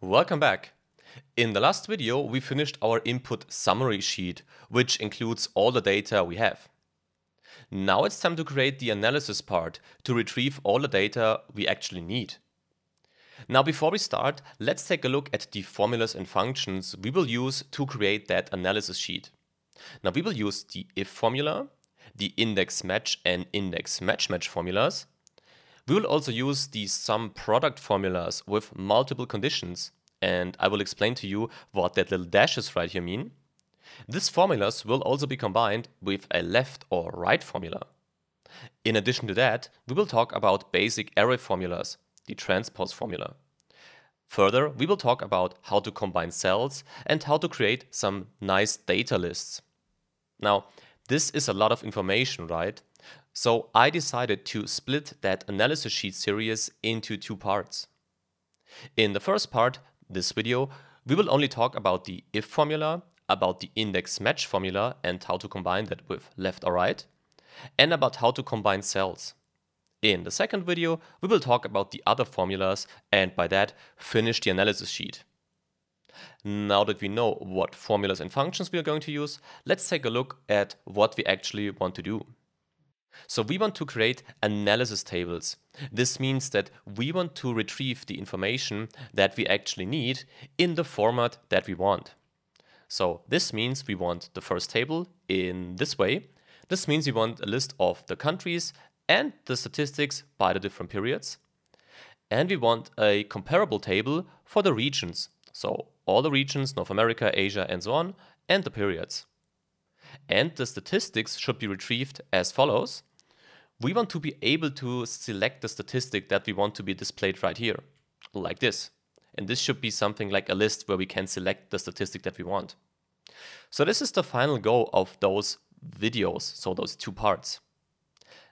Welcome back. In the last video, we finished our input summary sheet, which includes all the data we have. Now it's time to create the analysis part to retrieve all the data we actually need. Now before we start, let's take a look at the formulas and functions we will use to create that analysis sheet. Now we will use the if formula, the index match and index match match formulas. We will also use the sum product formulas with multiple conditions and I will explain to you what that little dashes right here mean. These formulas will also be combined with a left or right formula. In addition to that, we will talk about basic array formulas, the transpose formula. Further, we will talk about how to combine cells and how to create some nice data lists. Now, this is a lot of information, right? So I decided to split that analysis sheet series into two parts. In the first part, this video, we will only talk about the if formula, about the index match formula and how to combine that with left or right, and about how to combine cells. In the second video, we will talk about the other formulas and by that finish the analysis sheet. Now that we know what formulas and functions we are going to use, let's take a look at what we actually want to do. So we want to create analysis tables. This means that we want to retrieve the information that we actually need in the format that we want. So this means we want the first table in this way. This means we want a list of the countries and the statistics by the different periods. And we want a comparable table for the regions. So all the regions, North America, Asia, and so on, and the periods. And the statistics should be retrieved as follows. We want to be able to select the statistic that we want to be displayed right here, like this. And this should be something like a list where we can select the statistic that we want. So this is the final goal of those videos, so those two parts.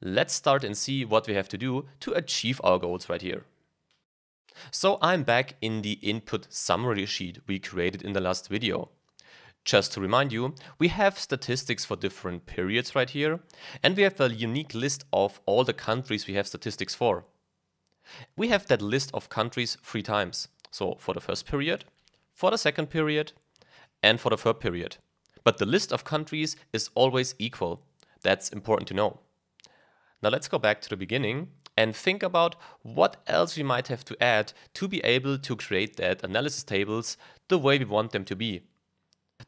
Let's start and see what we have to do to achieve our goals right here. So I'm back in the input summary sheet we created in the last video. Just to remind you, we have statistics for different periods right here, and we have a unique list of all the countries we have statistics for. We have that list of countries three times. So for the first period, for the second period, and for the third period. But the list of countries is always equal. That's important to know. Now let's go back to the beginning and think about what else we might have to add to be able to create that analysis tables the way we want them to be.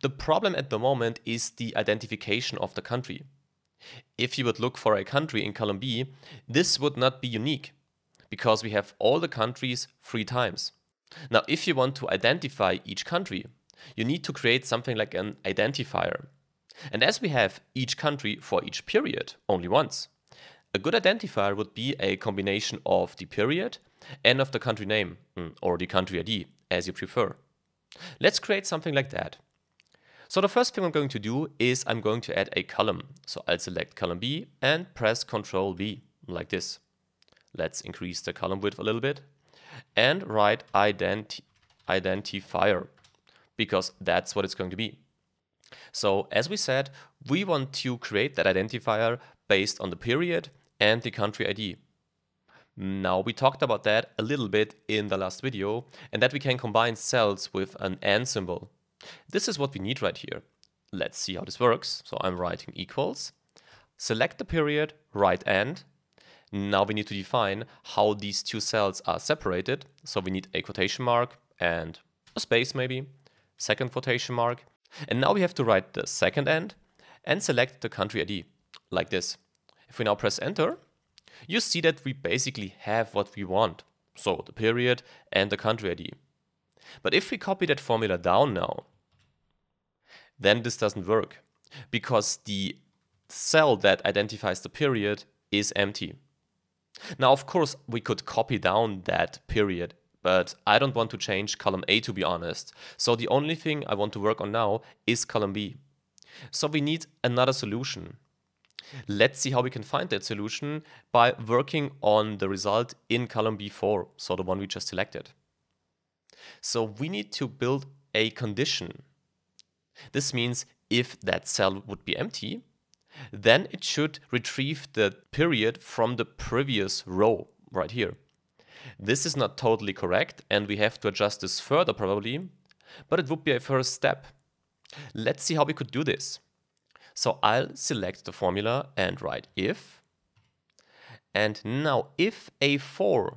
The problem at the moment is the identification of the country. If you would look for a country in column B, this would not be unique because we have all the countries three times. Now, if you want to identify each country, you need to create something like an identifier. And as we have each country for each period only once, a good identifier would be a combination of the period and of the country name, mm, or the country ID, as you prefer. Let's create something like that. So the first thing I'm going to do is I'm going to add a column. So I'll select column B and press Ctrl V, like this. Let's increase the column width a little bit and write identi identifier, because that's what it's going to be. So as we said, we want to create that identifier based on the period and the country ID. Now, we talked about that a little bit in the last video, and that we can combine cells with an AND symbol. This is what we need right here. Let's see how this works. So I'm writing equals, select the period, write AND. Now we need to define how these two cells are separated. So we need a quotation mark and a space maybe, second quotation mark. And now we have to write the second AND and select the country ID, like this. If we now press enter, you see that we basically have what we want. So the period and the country ID. But if we copy that formula down now, then this doesn't work because the cell that identifies the period is empty. Now, of course, we could copy down that period, but I don't want to change column A to be honest. So the only thing I want to work on now is column B. So we need another solution. Let's see how we can find that solution by working on the result in column B4, so the one we just selected. So we need to build a condition. This means if that cell would be empty, then it should retrieve the period from the previous row right here. This is not totally correct and we have to adjust this further probably, but it would be a first step. Let's see how we could do this. So I'll select the formula and write if. And now if A4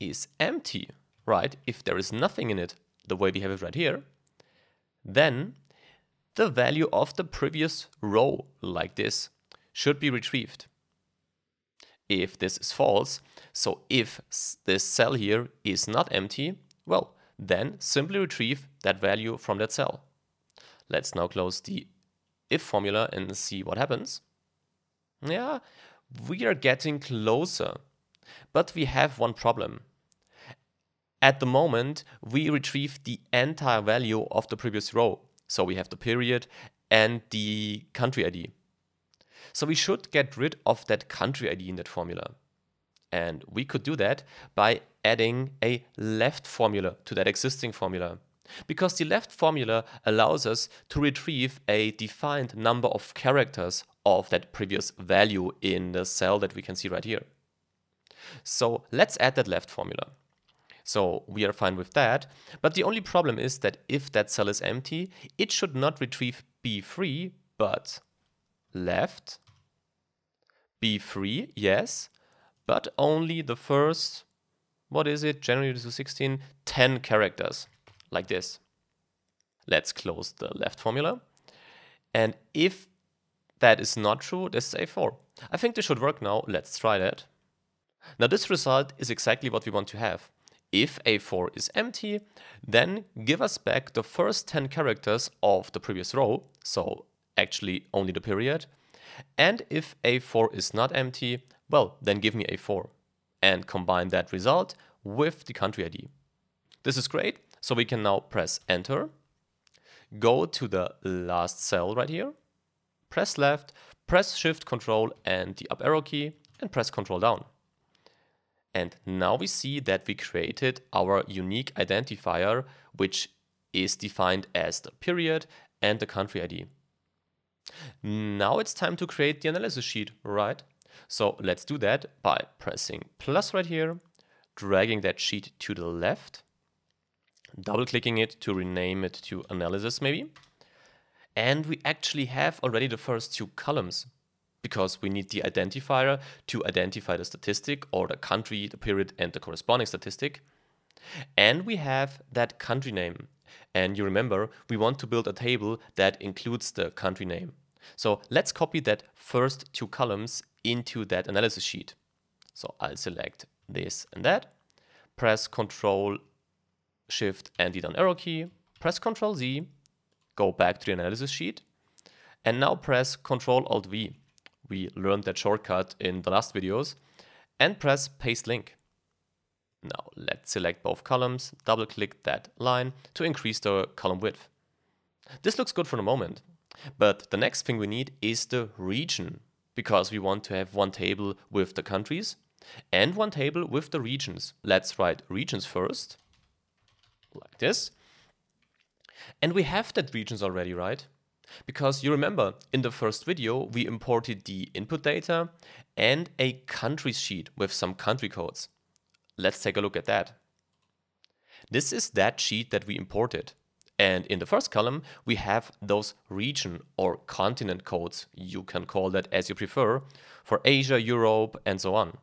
is empty, right, if there is nothing in it, the way we have it right here, then the value of the previous row, like this, should be retrieved. If this is false, so if this cell here is not empty, well, then simply retrieve that value from that cell. Let's now close the if formula and see what happens. Yeah, we are getting closer, but we have one problem. At the moment, we retrieve the entire value of the previous row. So we have the period and the country ID. So we should get rid of that country ID in that formula. And we could do that by adding a left formula to that existing formula. Because the left formula allows us to retrieve a defined number of characters of that previous value in the cell that we can see right here. So let's add that left formula. So we are fine with that. But the only problem is that if that cell is empty, it should not retrieve B3, but left, B3, yes, but only the first, what is it, January to 16, 10 characters, like this. Let's close the left formula. And if that is not true, this is A4. I think this should work now. Let's try that. Now this result is exactly what we want to have. If A4 is empty, then give us back the first 10 characters of the previous row, so actually only the period. And if A4 is not empty, well, then give me A4 and combine that result with the country ID. This is great, so we can now press enter, go to the last cell right here, press left, press shift control and the up arrow key and press control down. And now we see that we created our unique identifier, which is defined as the period and the country ID. Now it's time to create the analysis sheet, right? So let's do that by pressing plus right here, dragging that sheet to the left, double clicking it to rename it to analysis maybe. And we actually have already the first two columns because we need the identifier to identify the statistic or the country, the period, and the corresponding statistic. And we have that country name. And you remember, we want to build a table that includes the country name. So let's copy that first two columns into that analysis sheet. So I'll select this and that, press Control, Shift, and the down arrow key, press Control Z, go back to the analysis sheet, and now press Control Alt V we learned that shortcut in the last videos, and press paste link. Now let's select both columns, double click that line to increase the column width. This looks good for the moment, but the next thing we need is the region, because we want to have one table with the countries and one table with the regions. Let's write regions first, like this. And we have that regions already, right? Because you remember, in the first video, we imported the input data and a country sheet with some country codes. Let's take a look at that. This is that sheet that we imported. And in the first column, we have those region or continent codes, you can call that as you prefer, for Asia, Europe, and so on.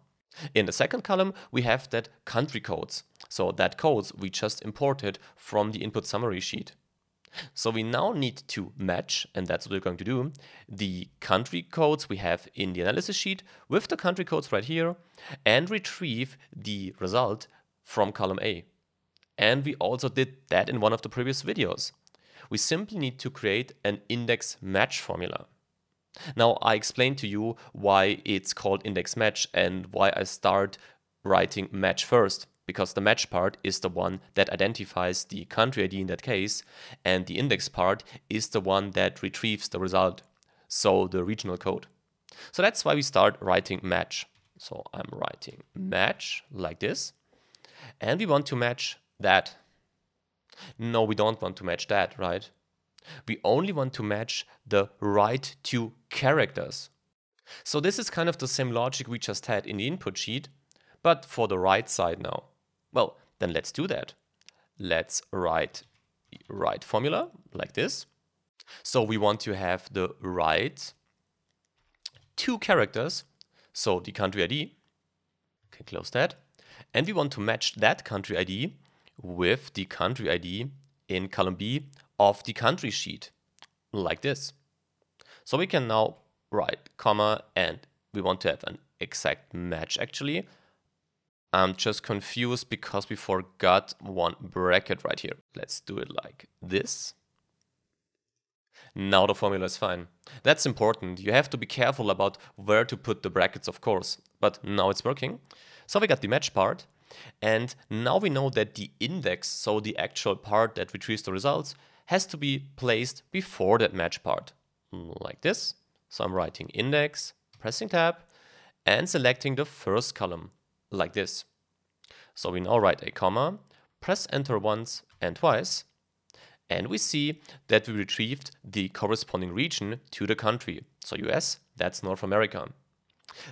In the second column, we have that country codes, so that codes we just imported from the input summary sheet. So we now need to match, and that's what we're going to do, the country codes we have in the analysis sheet with the country codes right here and retrieve the result from column A. And we also did that in one of the previous videos. We simply need to create an index match formula. Now I explained to you why it's called index match and why I start writing match first because the match part is the one that identifies the country ID in that case, and the index part is the one that retrieves the result, so the regional code. So that's why we start writing match. So I'm writing match like this, and we want to match that. No, we don't want to match that, right? We only want to match the right two characters. So this is kind of the same logic we just had in the input sheet, but for the right side now. Well, then let's do that. Let's write right formula like this. So we want to have the right two characters. So the country ID, can close that. And we want to match that country ID with the country ID in column B of the country sheet, like this. So we can now write comma and we want to have an exact match actually. I'm just confused because we forgot one bracket right here. Let's do it like this. Now the formula is fine. That's important. You have to be careful about where to put the brackets, of course. But now it's working. So we got the match part. And now we know that the index, so the actual part that retrieves the results, has to be placed before that match part. Like this. So I'm writing index, pressing tab, and selecting the first column, like this. So we now write a comma, press enter once and twice, and we see that we retrieved the corresponding region to the country. So US, that's North America.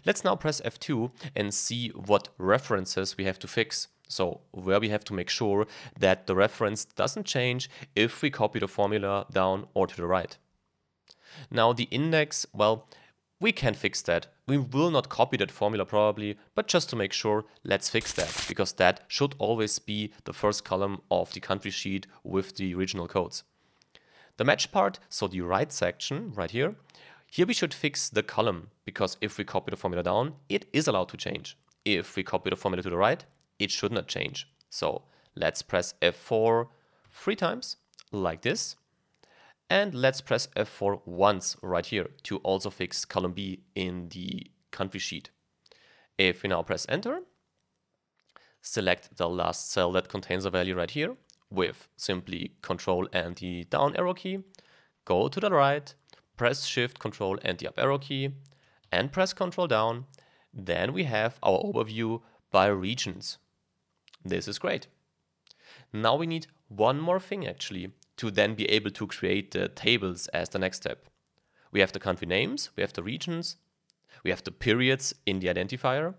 Let's now press F2 and see what references we have to fix. So where we have to make sure that the reference doesn't change if we copy the formula down or to the right. Now the index, well, we can fix that. We will not copy that formula probably, but just to make sure, let's fix that, because that should always be the first column of the country sheet with the original codes. The match part, so the right section right here, here we should fix the column, because if we copy the formula down, it is allowed to change. If we copy the formula to the right, it should not change. So let's press F4 three times, like this. And let's press F4 once right here to also fix column B in the country sheet. If we now press enter, select the last cell that contains a value right here with simply control and the down arrow key, go to the right, press shift control and the up arrow key and press control down. Then we have our overview by regions. This is great. Now we need one more thing actually to then be able to create the tables as the next step. We have the country names, we have the regions, we have the periods in the identifier,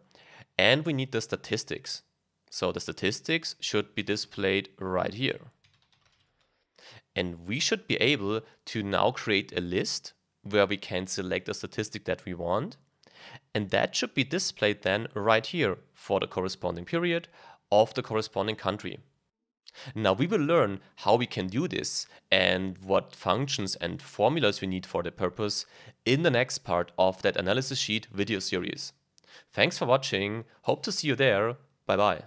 and we need the statistics. So the statistics should be displayed right here. And we should be able to now create a list where we can select the statistic that we want. And that should be displayed then right here for the corresponding period of the corresponding country. Now we will learn how we can do this and what functions and formulas we need for the purpose in the next part of that analysis sheet video series. Thanks for watching, hope to see you there, bye bye.